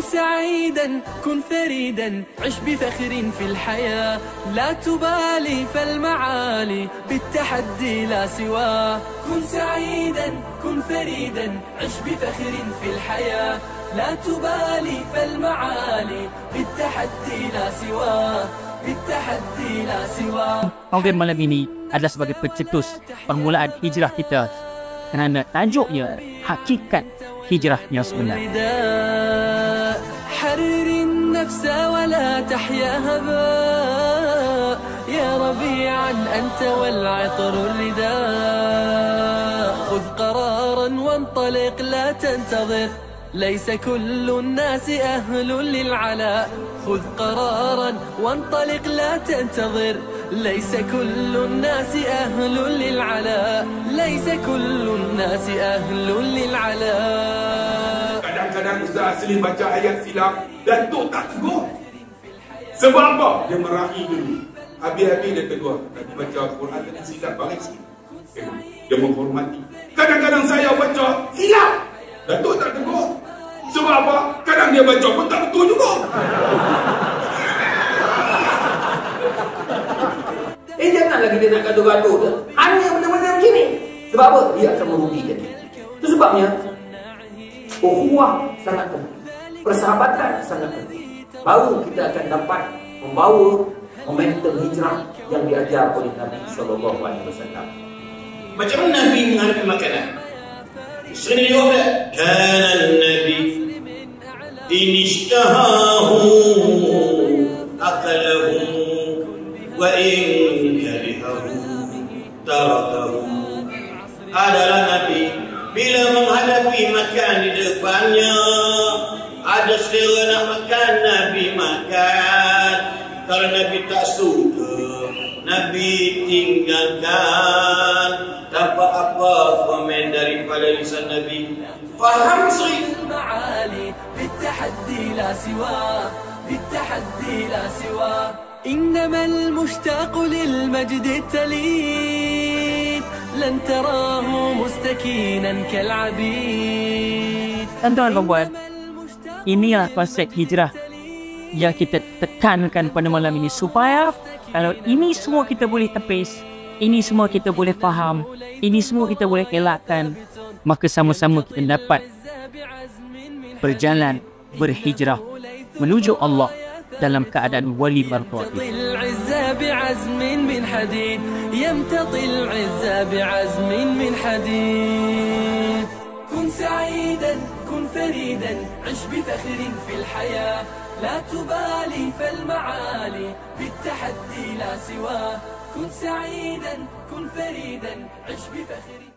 سعيدا كن فريدا. عش بفخر في الحياة. لا تبالي فالمعالي بالتحدي لا سواه كن سعيدا كن فريدا. عش بفخر في الحياة. لا تبالي فالمعالي بالتحدي لا سواه بالتحدي لا سواه Program malam ini adalah sebagai pencetus permulaan hijrah kita. Kerana tajuknya hakikat hijrah yang sebenar. النفس ولا تحيا هباء يا ربيعا أنت والعطر الرداء. خذ قرارا وانطلق لا تنتظر. ليس كل الناس أهل للعلاء. خذ قرارا وانطلق لا تنتظر. ليس كل الناس أهل للعلاء. ليس كل الناس أهل للعلاء. Kadang-kadang Ustaz Asli baca ayat silap dan tu tak tegur. Sebab apa? Dia meraih dulu. Habis-habis dia tegur. Tadi baca Al-Quran tadi silap balik sikit. Eh, Dia menghormati. Kadang-kadang saya baca silap. Dan tu tak tegur. Sebab apa? Kadang dia baca pun tak betul juga. Eh janganlah kita nak gaduh-gaduh tu. Hanya benda-benda macam ni. Sebab apa? Dia akan merugikan. Itu sebabnya ukhuwah sangat penting. Persahabatan sangat penting. Baru kita akan dapat membawa momentum hijrah yang diajar oleh Nabi sallallahu alaihi wasallam. Macam mana Nabi menghadapi makanan? Jawab tak? Kana Nabi inishtahahu akalahu wa in karihahu tarakahu. Adalah Nabi bila menghadapi makan di depannya ada selera nak makan Nabi makan kalau Nabi tak suka Nabi tinggalkan tanpa apa komen daripada lisan Nabi faham sering المعالي بالتحدي لا سواه بالتحدي لا سواه إنما المشتاق للمجد التليد لن تراه مستكينا كالعبيد Tuan-tuan dan puan, inilah konsep hijrah yang kita tekankan pada malam ini supaya kalau ini semua kita boleh tepis, ini semua kita boleh faham, ini semua kita boleh elakkan, maka sama-sama kita dapat berjalan berhijrah menuju Allah Dalam keadaan wali حديد. كن سعيدا كن فريدا عش بفخر في الحياة. لا تبالي فالمعالي بالتحدي لا سواه كن سعيدا كن فريدا عش بفخر